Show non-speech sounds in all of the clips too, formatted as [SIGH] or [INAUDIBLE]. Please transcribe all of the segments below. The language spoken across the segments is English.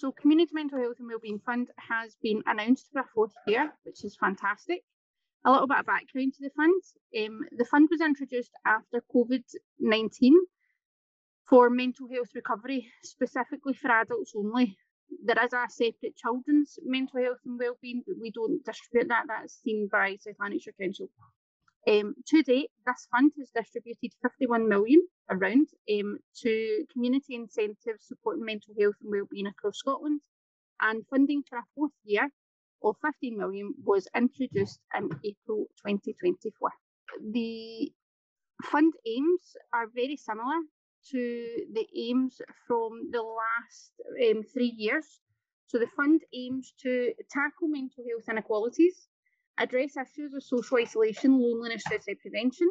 So Community Mental Health and Wellbeing Fund has been announced for a fourth year, which is fantastic. A little bit of background to the fund. Um, the fund was introduced after COVID-19 for mental health recovery, specifically for adults only. There is a separate children's mental health and wellbeing, but we don't distribute that. That's seen by South Lanarkshire Council. Um, to date, this fund has distributed 51 million around um, to community incentives supporting mental health and wellbeing across Scotland, and funding for a fourth year of 15 million was introduced in April 2024. The fund aims are very similar to the aims from the last um, three years. So the fund aims to tackle mental health inequalities, address issues of social isolation, loneliness, suicide prevention,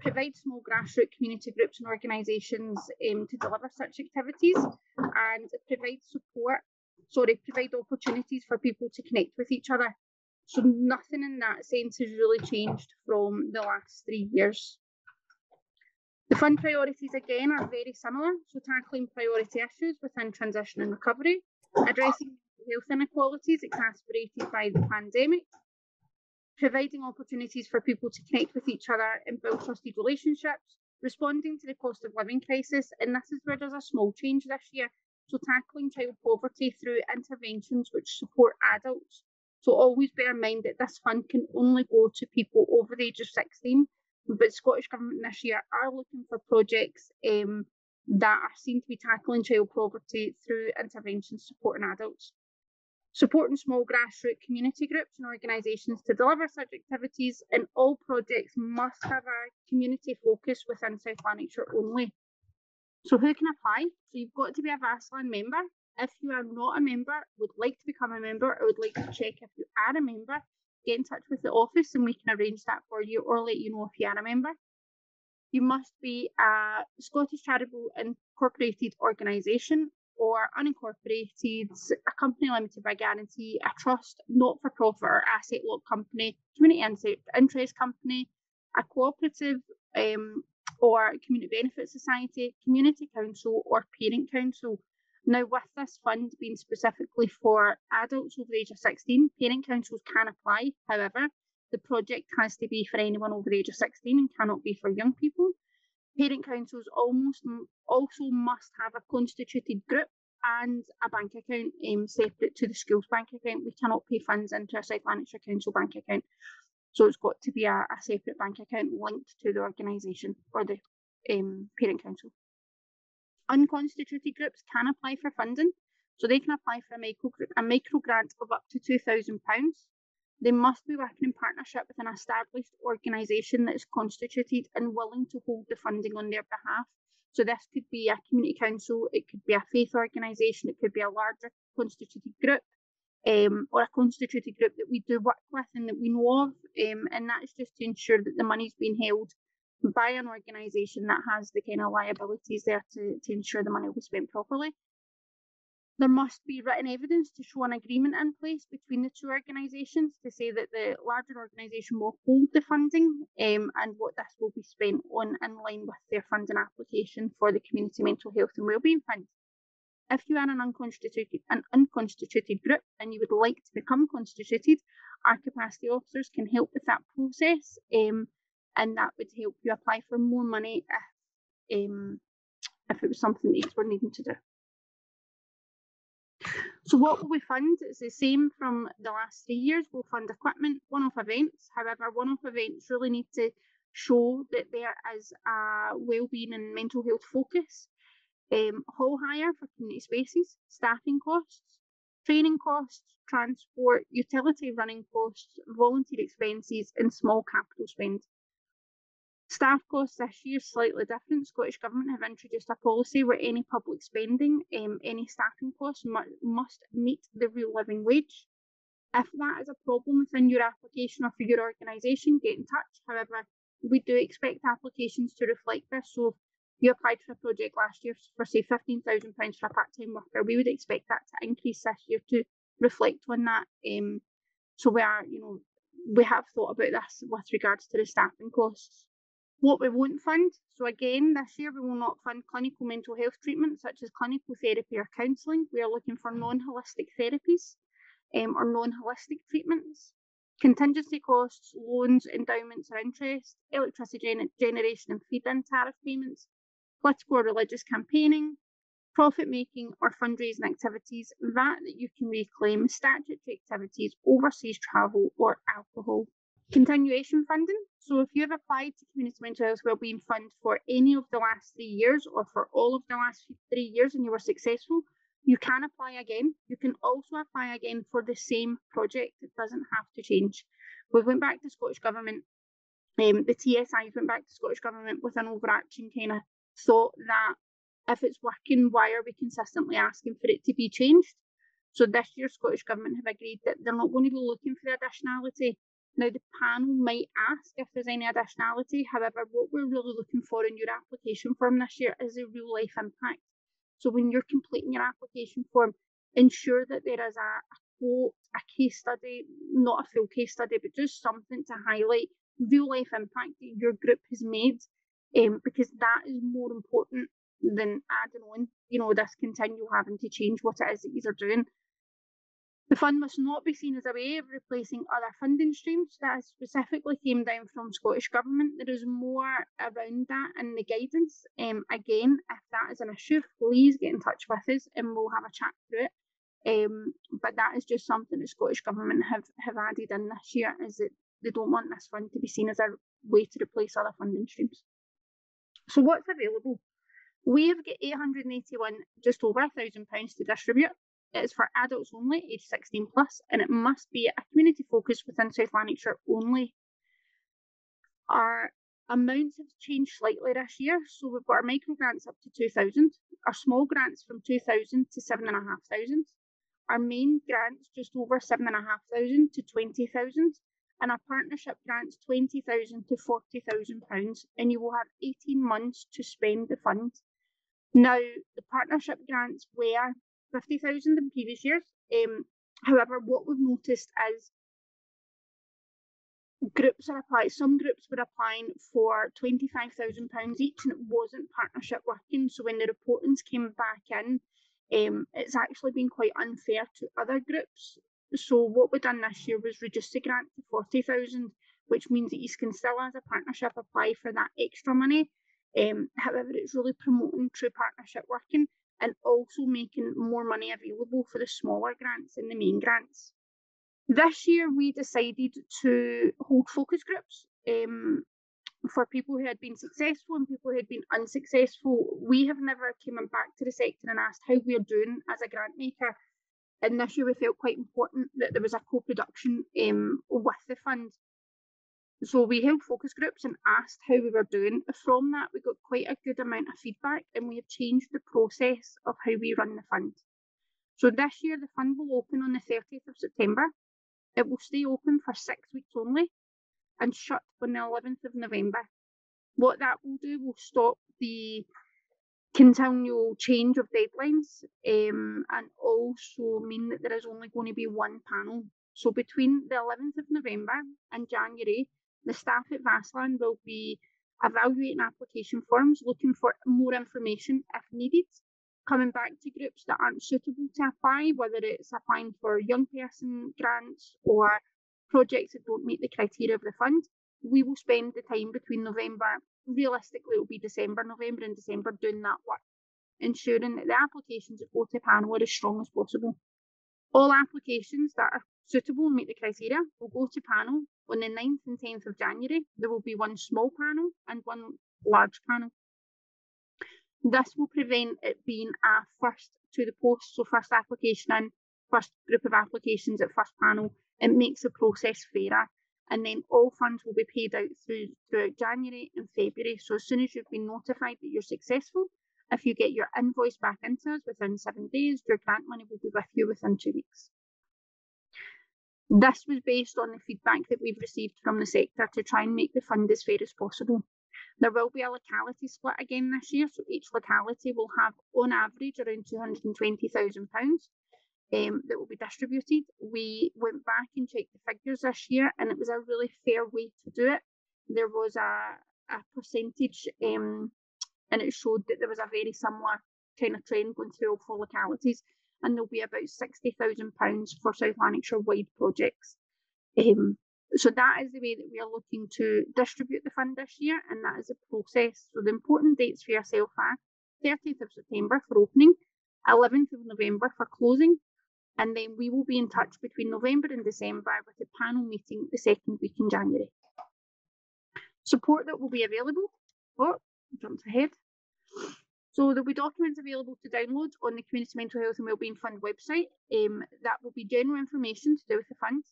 provide small grassroots community groups and organisations um, to deliver such activities, and provide support, sorry, provide opportunities for people to connect with each other. So nothing in that sense has really changed from the last three years. The fund priorities again are very similar, so tackling priority issues within transition and recovery, addressing health inequalities exacerbated by the pandemic, providing opportunities for people to connect with each other and build trusted relationships, responding to the cost of living crisis, and this is where there's a small change this year. So tackling child poverty through interventions which support adults. So always bear in mind that this fund can only go to people over the age of 16 but Scottish Government this year are looking for projects um, that are seen to be tackling child poverty through interventions supporting adults. Supporting small grassroots community groups and organisations to deliver such activities, and all projects must have a community focus within South Lanarkshire only. So, who can apply? So, you've got to be a VASLAN member. If you are not a member, would like to become a member, or would like to check if you are a member, get in touch with the office and we can arrange that for you or let you know if you are a member. You must be a Scottish Charitable Incorporated Organisation or unincorporated, a company limited by guarantee, a trust, not for profit or asset lock company, community interest company, a cooperative um, or community benefit society, community council, or parent council now, with this fund being specifically for adults over the age of 16, parent councils can apply. However, the project has to be for anyone over the age of 16 and cannot be for young people. Parent councils almost also must have a constituted group and a bank account um, separate to the school's bank account. We cannot pay funds into a South Lanarkshire Council bank account. So it's got to be a, a separate bank account linked to the organisation or the um, parent council unconstituted groups can apply for funding. So they can apply for a micro, a micro grant of up to £2,000. They must be working in partnership with an established organisation that is constituted and willing to hold the funding on their behalf. So this could be a community council, it could be a faith organisation, it could be a larger constituted group, um, or a constituted group that we do work with and that we know of. Um, and that is just to ensure that the money's being held by an organisation that has the kind of liabilities there to, to ensure the money was spent properly. There must be written evidence to show an agreement in place between the two organisations to say that the larger organisation will hold the funding um, and what this will be spent on in line with their funding application for the Community Mental Health and Wellbeing Fund. If you are an unconstituted, an unconstituted group and you would like to become constituted, our capacity officers can help with that process. Um, and that would help you apply for more money if um, if it was something that you were needing to do. So what will we fund? It's the same from the last three years. We'll fund equipment, one-off events. However, one-off events really need to show that there is a well-being and mental health focus. Um, hall hire for community spaces, staffing costs, training costs, transport, utility running costs, volunteer expenses, and small capital spend. Staff costs this year slightly different. Scottish Government have introduced a policy where any public spending, um, any staffing costs mu- must meet the real living wage. If that is a problem within your application or for your organisation, get in touch. However, we do expect applications to reflect this. So if you applied for a project last year for say £15,000 for a part-time worker, we would expect that to increase this year to reflect on that. Um, so we are, you know, we have thought about this with regards to the staffing costs. What we won't fund, so again, this year we will not fund clinical mental health treatment such as clinical therapy or counselling. We are looking for non holistic therapies um, or non holistic treatments. Contingency costs, loans, endowments or interest, electricity gen- generation and feed in tariff payments, political or religious campaigning, profit making or fundraising activities, VAT that you can reclaim, statutory activities, overseas travel, or alcohol. Continuation funding. So if you have applied to Community Mental Health Wellbeing Fund for any of the last three years or for all of the last three years and you were successful, you can apply again. You can also apply again for the same project. It doesn't have to change. We went back to Scottish Government. Um, the TSIs went back to Scottish Government with an overarching kind of thought that if it's working, why are we consistently asking for it to be changed? So this year, Scottish Government have agreed that they're not going to be looking for the additionality now, the panel might ask if there's any additionality. However, what we're really looking for in your application form this year is a real life impact. So when you're completing your application form, ensure that there is a, a quote, a case study, not a full case study, but just something to highlight real life impact that your group has made, um, because that is more important than adding on, you know, this continual having to change what it is that you're doing. The fund must not be seen as a way of replacing other funding streams that specifically came down from Scottish Government. There is more around that in the guidance. Um, again, if that is an issue, please get in touch with us and we'll have a chat through it. Um, but that is just something the Scottish Government have, have added in this year is that they don't want this fund to be seen as a way to replace other funding streams. So what's available? We have got 881, just over a thousand pounds to distribute. It is for adults only, age 16 plus, and it must be a community focus within South Lanarkshire only. Our amounts have changed slightly this year, so we've got our micro grants up to 2,000, our small grants from 2,000 to 7,500, our main grants just over 7,500 to 20,000, and our partnership grants 20,000 to 40,000 pounds, and you will have 18 months to spend the fund. Now, the partnership grants were 50,000 in previous years. Um, however, what we've noticed is groups are applying, some groups were applying for £25,000 each and it wasn't partnership working. So when the reportings came back in, um, it's actually been quite unfair to other groups. So what we've done this year was reduce the grant to 40,000, which means that you can still, as a partnership, apply for that extra money. Um, however, it's really promoting true partnership working and also making more money available for the smaller grants and the main grants. This year, we decided to hold focus groups um, for people who had been successful and people who had been unsuccessful. We have never came back to the sector and asked how we're doing as a grant maker. And this year, we felt quite important that there was a co-production um, with the fund. So we held focus groups and asked how we were doing. From that, we got quite a good amount of feedback and we have changed the process of how we run the fund. So this year, the fund will open on the 30th of September. It will stay open for six weeks only and shut on the 11th of November. What that will do will stop the continual change of deadlines um, and also mean that there is only going to be one panel. So between the 11th of November and January, the staff at VASLan will be evaluating application forms, looking for more information if needed, coming back to groups that aren't suitable to apply, whether it's applying for young person grants or projects that don't meet the criteria of the fund. We will spend the time between November, realistically, it will be December, November, and December doing that work, ensuring that the applications that go to panel are as strong as possible. All applications that are suitable and meet the criteria will go to panel on the 9th and 10th of January. There will be one small panel and one large panel. This will prevent it being a first to the post, so first application in, first group of applications at first panel. It makes the process fairer. And then all funds will be paid out through throughout January and February. So as soon as you've been notified that you're successful, if you get your invoice back into us within seven days, your grant money will be with you within two weeks. This was based on the feedback that we've received from the sector to try and make the fund as fair as possible. There will be a locality split again this year, so each locality will have, on average, around £220,000 um, that will be distributed. We went back and checked the figures this year, and it was a really fair way to do it. There was a, a percentage um, and it showed that there was a very similar kind of trend going through all four localities and there'll be about £60,000 for South Lanarkshire wide projects. Um, so that is the way that we are looking to distribute the fund this year, and that is the process. So the important dates for yourself are 30th of September for opening, 11th of November for closing, and then we will be in touch between November and December with a panel meeting the second week in January. Support that will be available. Oh, jumped ahead. So there'll be documents available to download on the Community Mental Health and Wellbeing Fund website. Um, that will be general information to do with the fund.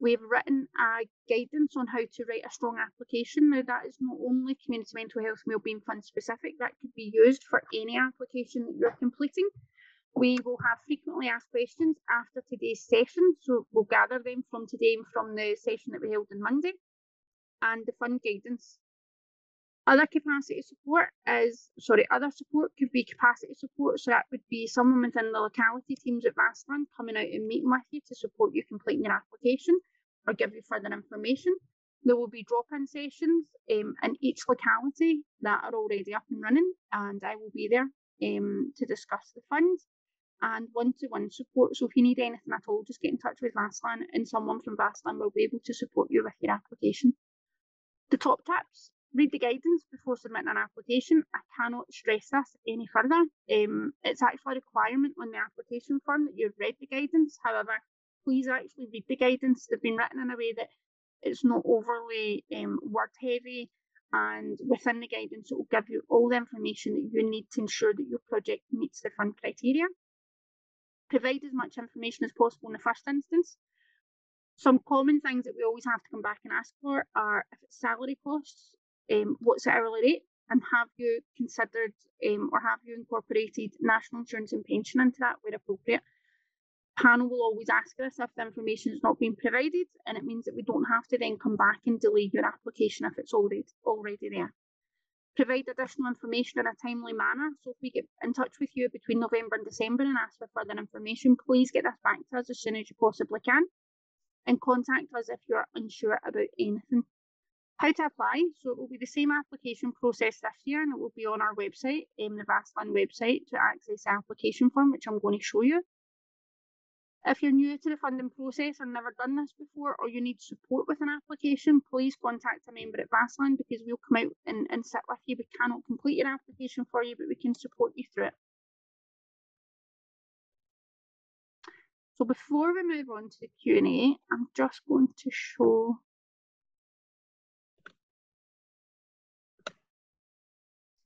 We've written a guidance on how to write a strong application. Now that is not only Community Mental Health and Wellbeing Fund specific, that could be used for any application that you're completing. We will have frequently asked questions after today's session, so we'll gather them from today and from the session that we held on Monday. And the fund guidance other capacity support is, sorry, other support could be capacity support. So that would be someone within the locality teams at VASLan coming out and meeting with you to support you completing your application or give you further information. There will be drop-in sessions um, in each locality that are already up and running, and I will be there um, to discuss the funds and one-to-one support. So if you need anything at all, just get in touch with VASLan and someone from VASLan will be able to support you with your application. The top tips read the guidance before submitting an application. I cannot stress this any further. Um, it's actually a requirement on the application form that you've read the guidance. However, please actually read the guidance. They've been written in a way that it's not overly um, word heavy and within the guidance it will give you all the information that you need to ensure that your project meets the fund criteria. Provide as much information as possible in the first instance. Some common things that we always have to come back and ask for are if it's salary costs, um, what's the hourly rate and have you considered um, or have you incorporated national insurance and pension into that where appropriate? Panel will always ask us if the information is not being provided, and it means that we don't have to then come back and delay your application if it's already already there. Provide additional information in a timely manner. So if we get in touch with you between November and December and ask for further information, please get this back to us as soon as you possibly can. And contact us if you're unsure about anything. How to apply? So it will be the same application process this year and it will be on our website, um, the VASLan website, to access the application form, which I'm going to show you. If you're new to the funding process or never done this before or you need support with an application, please contact a member at VASLan because we'll come out and, and sit with you. We cannot complete your application for you, but we can support you through it. So before we move on to the Q&A, I'm just going to show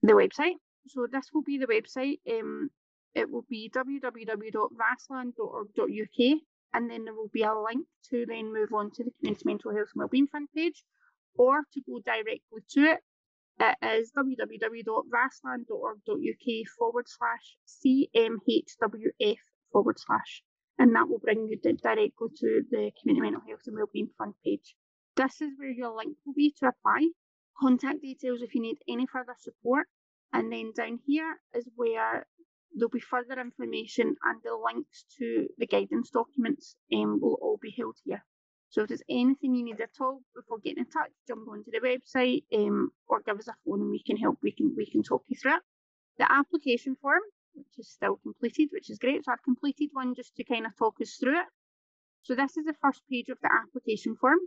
the website. So this will be the website. Um, it will be www.vaslan.org.uk and then there will be a link to then move on to the Community Mental Health and Wellbeing Fund page or to go directly to it. It is www.vaslan.org.uk forward slash CMHWF forward slash and that will bring you directly to the Community Mental Health and Wellbeing Fund page. This is where your link will be to apply. Contact details if you need any further support and then down here is where there'll be further information and the links to the guidance documents um, will all be held here. So if there's anything you need at all before getting in touch, jump onto the website um, or give us a phone and we can help. We can we can talk you through it. The application form, which is still completed, which is great. So I've completed one just to kind of talk us through it. So this is the first page of the application form.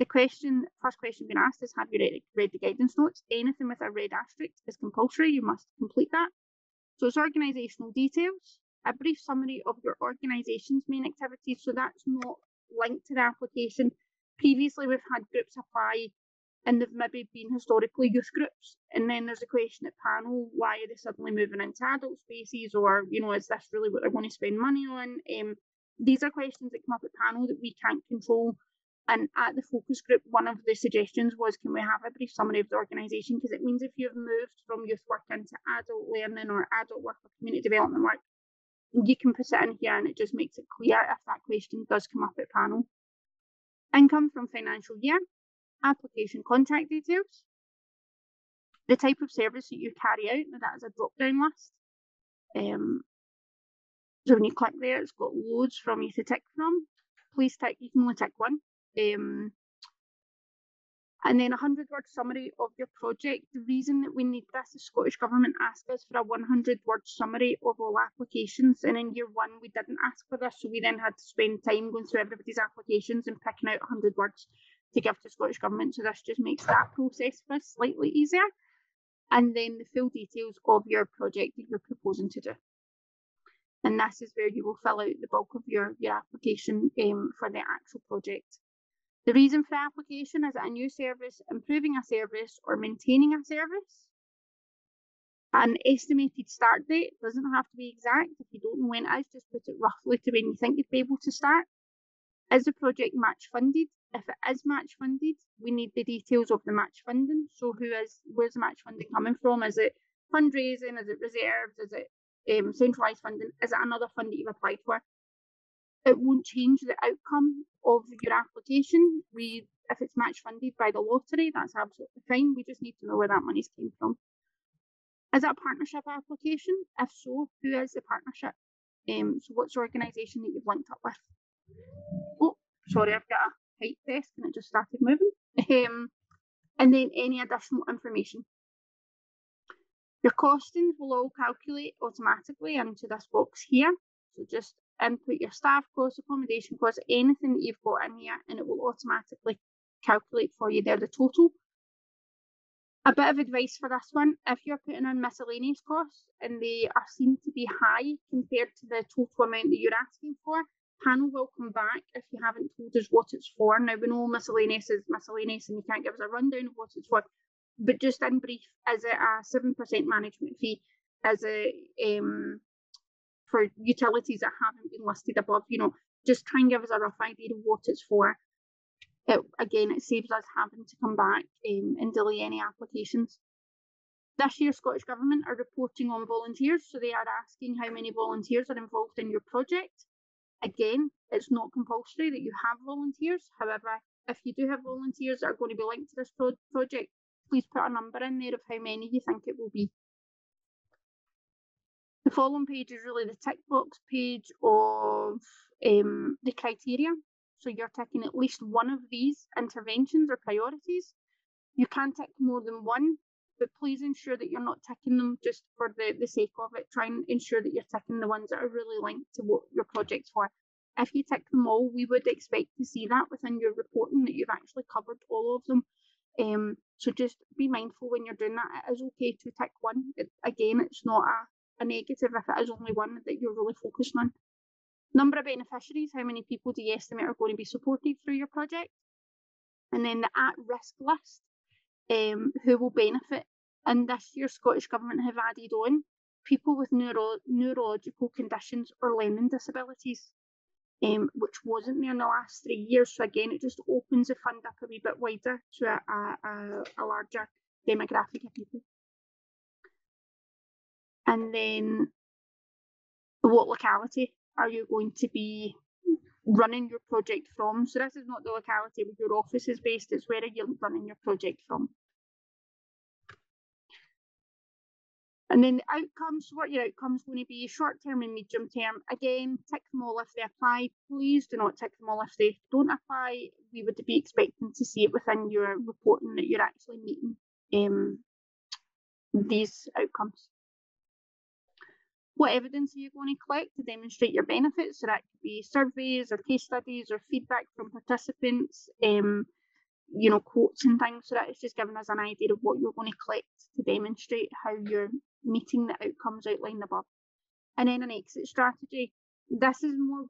The question, first question being asked is, have you read, read the guidance notes? Anything with a red asterisk is compulsory. You must complete that. So it's organisational details, a brief summary of your organisation's main activities. So that's not linked to the application. Previously, we've had groups apply and they've maybe been historically youth groups. And then there's a question at panel, why are they suddenly moving into adult spaces? Or, you know, is this really what they're going to spend money on? Um, these are questions that come up at panel that we can't control and at the focus group, one of the suggestions was can we have a brief summary of the organisation? Because it means if you've moved from youth work into adult learning or adult work or community development work, you can put it in here and it just makes it clear if that question does come up at panel. Income from financial year, application contact details, the type of service that you carry out, now that is a drop down list. Um, so when you click there, it's got loads from you to tick from. Please tick, you can only tick one um, And then a 100 word summary of your project. The reason that we need this, the Scottish Government asked us for a 100 word summary of all applications. And in year one, we didn't ask for this. So we then had to spend time going through everybody's applications and picking out 100 words to give to the Scottish Government. So this just makes that process for us slightly easier. And then the full details of your project that you're proposing to do. And this is where you will fill out the bulk of your, your application um, for the actual project. The reason for application is a new service, improving a service, or maintaining a service. An estimated start date doesn't have to be exact. If you don't know when it is, just put it roughly to when you think you'd be able to start. Is the project match funded? If it is match funded, we need the details of the match funding. So who is where's the match funding coming from? Is it fundraising? Is it reserves? Is it um, centralised funding? Is it another fund that you've applied for? It won't change the outcome of your application. We, if it's match funded by the lottery, that's absolutely fine. We just need to know where that money's came from. Is it a partnership application? If so, who is the partnership? Um, so what's the organisation that you've linked up with? Oh, sorry, I've got a height desk and it just started moving. Um, and then any additional information. Your costings will all calculate automatically into this box here. So just input your staff costs, accommodation costs, anything that you've got in here, and it will automatically calculate for you there the total. A bit of advice for this one if you're putting in miscellaneous costs and they are seen to be high compared to the total amount that you're asking for, panel will come back if you haven't told us what it's for. Now we know miscellaneous is miscellaneous and you can't give us a rundown of what it's for, but just in brief, is it a seven percent management fee? Is it um, for utilities that haven't been listed above, you know, just try and give us a rough idea of what it's for. It, again, it saves us having to come back um, and delay any applications. This year, Scottish Government are reporting on volunteers, so they are asking how many volunteers are involved in your project. Again, it's not compulsory that you have volunteers. However, if you do have volunteers that are going to be linked to this pro project, please put a number in there of how many you think it will be. The following page is really the tick box page of um, the criteria. So you're ticking at least one of these interventions or priorities. You can tick more than one, but please ensure that you're not ticking them just for the, the sake of it. Try and ensure that you're ticking the ones that are really linked to what your project's for. If you tick them all, we would expect to see that within your reporting that you've actually covered all of them. Um, so just be mindful when you're doing that. It is okay to tick one. It, again, it's not a a negative if it is only one that you're really focusing on. Number of beneficiaries, how many people do you estimate are going to be supported through your project? And then the at risk list, um, who will benefit. And this year, Scottish Government have added on people with neuro- neurological conditions or learning disabilities, um, which wasn't there in the last three years. So again, it just opens the fund up a wee bit wider to a, a, a larger demographic of people and then what locality are you going to be running your project from? So this is not the locality where your office is based, it's where are you running your project from. And then the outcomes, what your outcomes going to be, short term and medium term. Again, tick them all if they apply. Please do not tick them all if they don't apply. We would be expecting to see it within your reporting that you're actually meeting um, these outcomes. What evidence are you going to collect to demonstrate your benefits? So that could be surveys or case studies or feedback from participants, um, you know, quotes and things. So that is just giving us an idea of what you're going to collect to demonstrate how you're meeting the outcomes outlined above. And then an exit strategy. This is more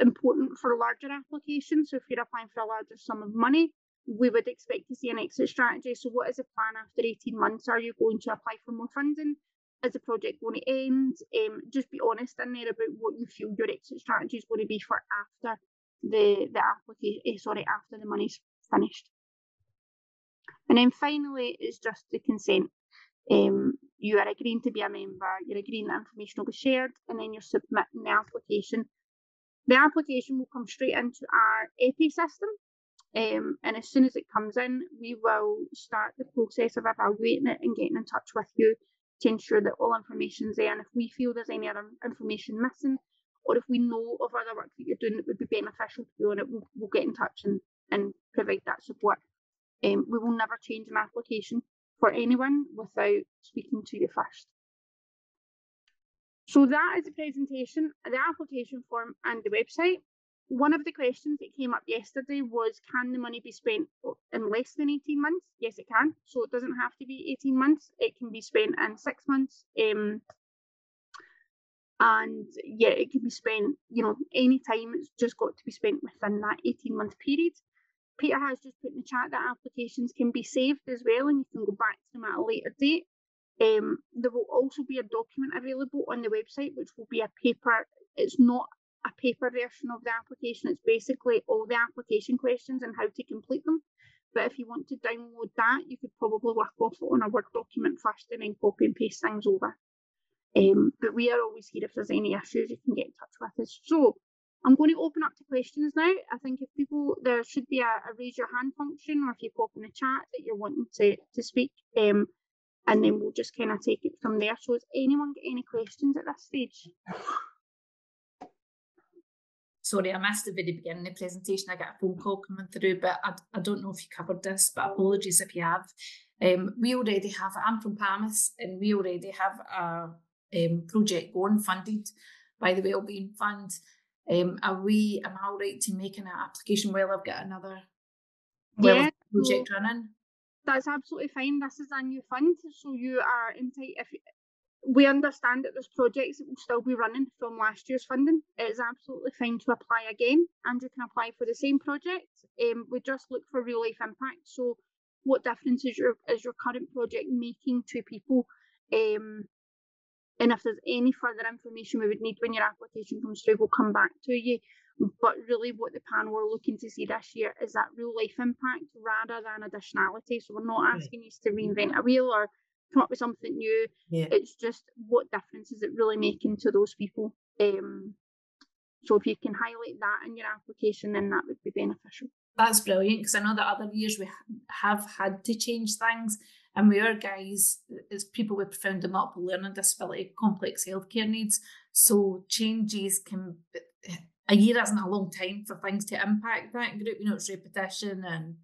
important for larger applications. So if you're applying for a larger sum of money, we would expect to see an exit strategy. So what is the plan after 18 months? Are you going to apply for more funding? Is the project going to end? Um, just be honest in there about what you feel your exit strategy is going to be for after the the application. Eh, sorry, after the money's finished. And then finally, it's just the consent. Um, you are agreeing to be a member. You're agreeing that information will be shared, and then you're submitting the application. The application will come straight into our EPI system. Um, and as soon as it comes in, we will start the process of evaluating it and getting in touch with you to ensure that all information's there. And if we feel there's any other information missing, or if we know of other work that you're doing that would be beneficial to you on it, we'll, we'll get in touch and, and provide that support. Um, we will never change an application for anyone without speaking to you first. So that is the presentation, the application form and the website. One of the questions that came up yesterday was, can the money be spent in less than 18 months? Yes, it can. So it doesn't have to be 18 months. It can be spent in six months. Um, and yeah, it can be spent, you know, any time. It's just got to be spent within that 18 month period. Peter has just put in the chat that applications can be saved as well, and you can go back to them at a later date. Um, there will also be a document available on the website, which will be a paper. It's not a paper version of the application. It's basically all the application questions and how to complete them. But if you want to download that, you could probably work off it on a Word document first and then copy and paste things over. Um, but we are always here if there's any issues, you can get in touch with us. So I'm going to open up to questions now. I think if people, there should be a, a raise your hand function or if you pop in the chat that you're wanting to, to speak. Um, and then we'll just kind of take it from there. So has anyone got any questions at this stage? [LAUGHS] Sorry, I missed the very beginning of the presentation. I got a phone call coming through, but I, I don't know if you covered this, but apologies if you have. Um, we already have, I'm from PAMIS, and we already have a um, project going funded by the Wellbeing Fund. Um, are we, am I all right to making an application while I've got another yeah, project so, running? that's absolutely fine. This is a new fund, so you are entitled. If we understand that there's projects that will still be running from last year's funding, it's absolutely fine to apply again, and you can apply for the same project. Um, we just look for real life impact. So, what difference is your is your current project making to people? Um, and if there's any further information we would need when your application comes through, we'll come back to you. But really, what the panel are looking to see this year is that real life impact rather than additionality. So we're not asking you to reinvent a wheel or come up with something new. Yeah. It's just what difference is it really making to those people. Um, so if you can highlight that in your application, then that would be beneficial. That's brilliant because I know that other years we have had to change things, and we are guys as people with profound and multiple learning disability, complex healthcare needs. So changes can a year isn't a long time for things to impact that group. You know, it's repetition, and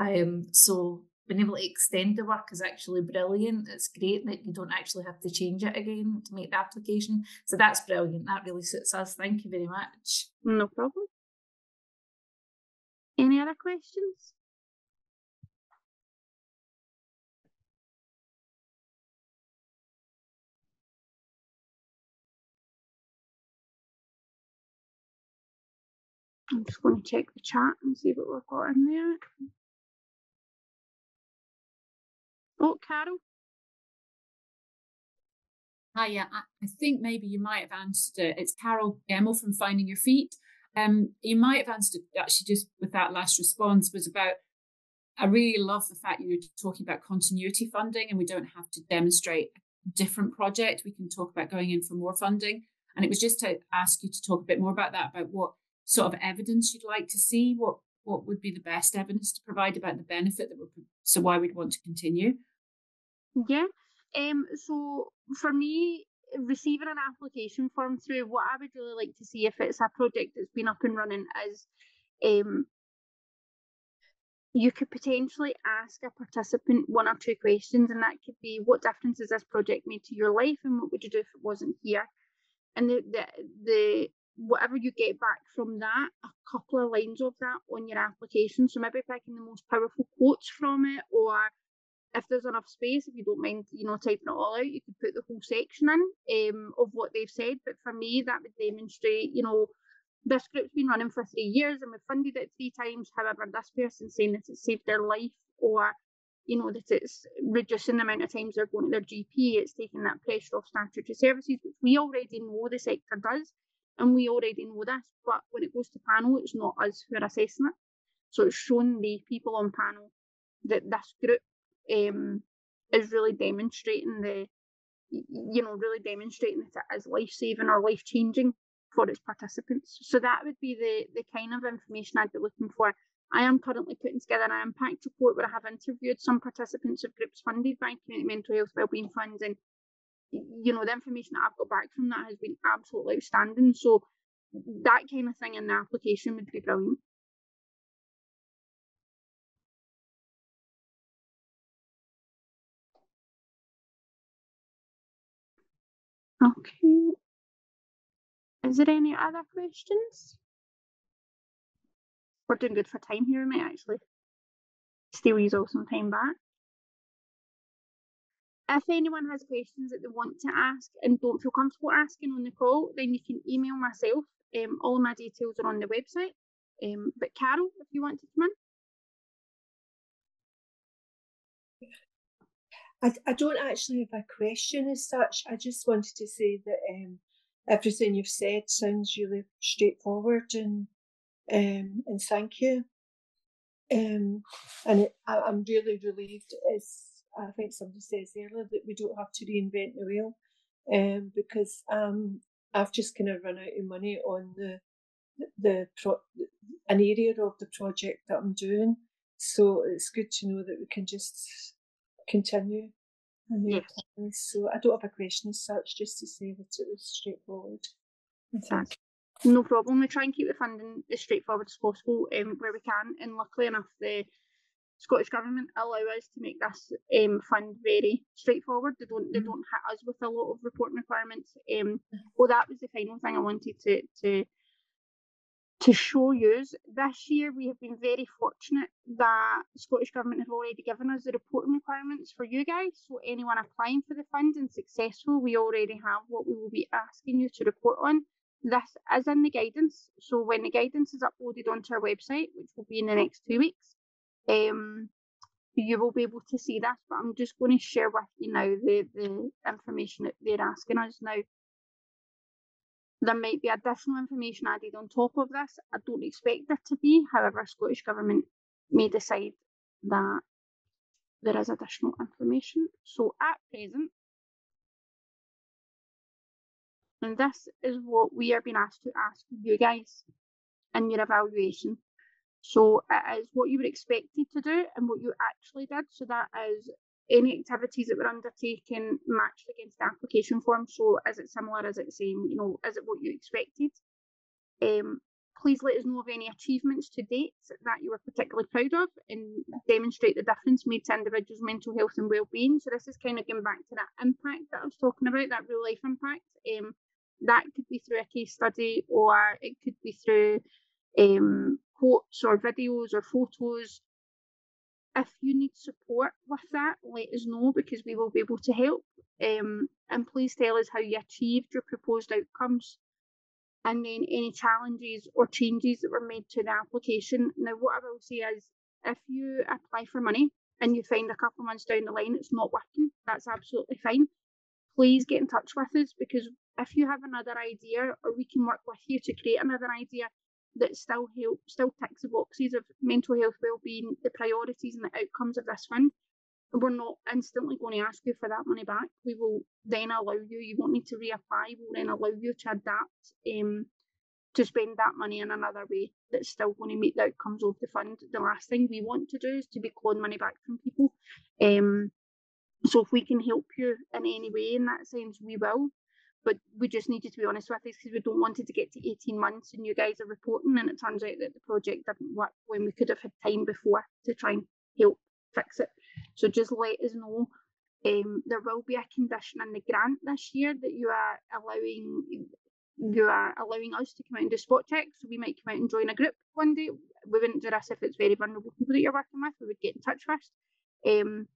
um, so being able to extend the work is actually brilliant. It's great that you don't actually have to change it again to make the application. So that's brilliant. That really suits us. Thank you very much. No problem. Any other questions? I'm just going to check the chat and see what we've got in there. Oh, Carol. Hi, yeah, I think maybe you might have answered it. It's Carol Gemmell from Finding Your Feet. Um, you might have answered actually just with that last response was about. I really love the fact you were talking about continuity funding, and we don't have to demonstrate a different project. We can talk about going in for more funding, and it was just to ask you to talk a bit more about that, about what sort of evidence you'd like to see? What what would be the best evidence to provide about the benefit that we're so why we'd want to continue? Yeah. Um. So for me, receiving an application form through, what I would really like to see if it's a project that's been up and running is, um, you could potentially ask a participant one or two questions, and that could be, what difference has this project made to your life, and what would you do if it wasn't here? And the the the whatever you get back from that, a couple of lines of that on your application. So maybe picking the most powerful quotes from it, or if there's enough space, if you don't mind, you know, typing it all out, you could put the whole section in um, of what they've said. But for me, that would demonstrate, you know, this group's been running for three years and we've funded it three times. However, this person's saying that it saved their life, or you know, that it's reducing the amount of times they're going to their GP, it's taking that pressure off statutory services, which we already know the sector does and we already know this, but when it goes to panel, it's not us who are assessing it. So it's shown the people on panel that this group um, is really demonstrating the, you know, really demonstrating that it is life saving or life changing for its participants. So that would be the the kind of information I'd be looking for. I am currently putting together an impact report where I have interviewed some participants of groups funded by Community Mental Health Wellbeing Funds and you know, the information that I've got back from that has been absolutely outstanding. So that kind of thing in the application would be brilliant. Okay. Is there any other questions? We're doing good for time here, mate, actually. still use all some time back. If anyone has questions that they want to ask and don't feel comfortable asking on the call, then you can email myself. Um, all my details are on the website. Um, but Carol, if you want to come in. I, I don't actually have a question as such. I just wanted to say that um, everything you've said sounds really straightforward and um, and thank you. Um, and it, I, am really relieved, as I think somebody says earlier, that we don't have to reinvent the wheel, um, because um, I've just kind of run out of money on the the pro- an area of the project that I'm doing. So it's good to know that we can just continue. Yes. So I don't have a question as such, just to say that it was straightforward. Thank no problem. We try and keep the funding as straightforward as possible um, where we can, and luckily enough, the Scottish Government allow us to make this um, fund very straightforward. They don't they mm. don't hit us with a lot of reporting requirements. Um, well, that was the final thing I wanted to to to show you. This year we have been very fortunate that Scottish Government have already given us the reporting requirements for you guys. So anyone applying for the fund and successful, we already have what we will be asking you to report on. This is in the guidance. So when the guidance is uploaded onto our website, which will be in the next two weeks, um, you will be able to see this. But I'm just going to share with you now the, the information that they're asking us now. There might be additional information added on top of this. I don't expect there to be. However, Scottish Government may decide that there is additional information. So at present, and this is what we are being asked to ask you guys in your evaluation. So it is what you were expected to do and what you actually did. So that is any activities that were undertaken matched against the application form. So is it similar? Is it the same? You know, is it what you expected? Um, please let us know of any achievements to date that you were particularly proud of and demonstrate the difference made to individuals' mental health and well-being. So this is kind of going back to that impact that I was talking about, that real life impact. Um, that could be through a case study or it could be through um, quotes or videos or photos. If you need support with that, let us know because we will be able to help. Um, and please tell us how you achieved your proposed outcomes and then any challenges or changes that were made to the application. Now, what I will say is if you apply for money and you find a couple of months down the line it's not working, that's absolutely fine. Please get in touch with us because if you have another idea or we can work with you to create another idea that still help still ticks the boxes of mental health well-being the priorities and the outcomes of this fund. We're not instantly going to ask you for that money back. We will then allow you you won't need to reapply we'll then allow you to adapt um, to spend that money in another way that's still going to meet the outcomes of the fund. The last thing we want to do is to be calling money back from people. Um, so if we can help you in any way in that sense we will but we just needed to be honest with us because we don't want it to get to 18 months and you guys are reporting and it turns out that the project didn't work when we could have had time before to try and help fix it. So just let us know. Um, there will be a condition in the grant this year that you are allowing you are allowing us to come out and do spot checks. So we might come out and join a group one day. We wouldn't do this if it's very vulnerable people that you're working with. We would get in touch first. Um,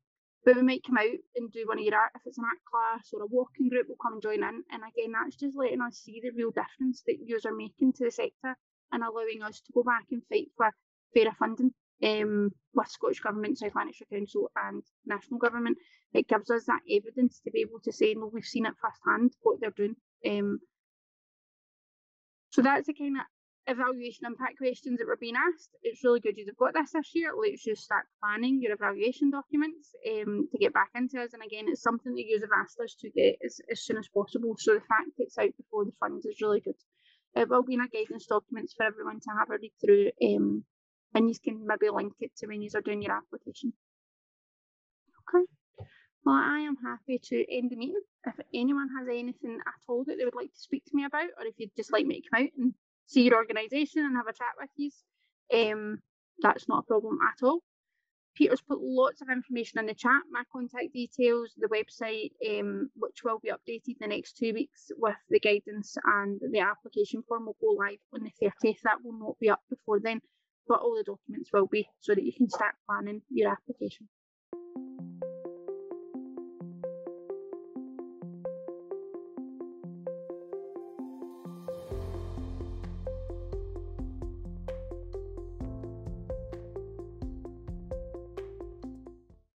but we might come out and do one of your art, if it's an art class or a walking group, we'll come and join in. And again, that's just letting us see the real difference that you are making to the sector and allowing us to go back and fight for fairer funding um, with Scottish Government, South Lanarkshire Council and National Government. It gives us that evidence to be able to say, no, we've seen it firsthand what they're doing. Um, so that's the kind of evaluation impact questions that were being asked. It's really good you've got this this year. Let's just start planning your evaluation documents um, to get back into us. And again, it's something that you have asked us to get as, as soon as possible. So the fact it's out before the funds is really good. It will be in our guidance documents for everyone to have a read through. Um, and you can maybe link it to when you are doing your application. Okay. Well, I am happy to end the meeting. If anyone has anything at all that they would like to speak to me about, or if you'd just like me to come out and see your organisation and have a chat with you, um, that's not a problem at all. Peter's put lots of information in the chat, my contact details, the website, um, which will be updated in the next two weeks with the guidance and the application form will go live on the 30th. That will not be up before then, but all the documents will be so that you can start planning your application.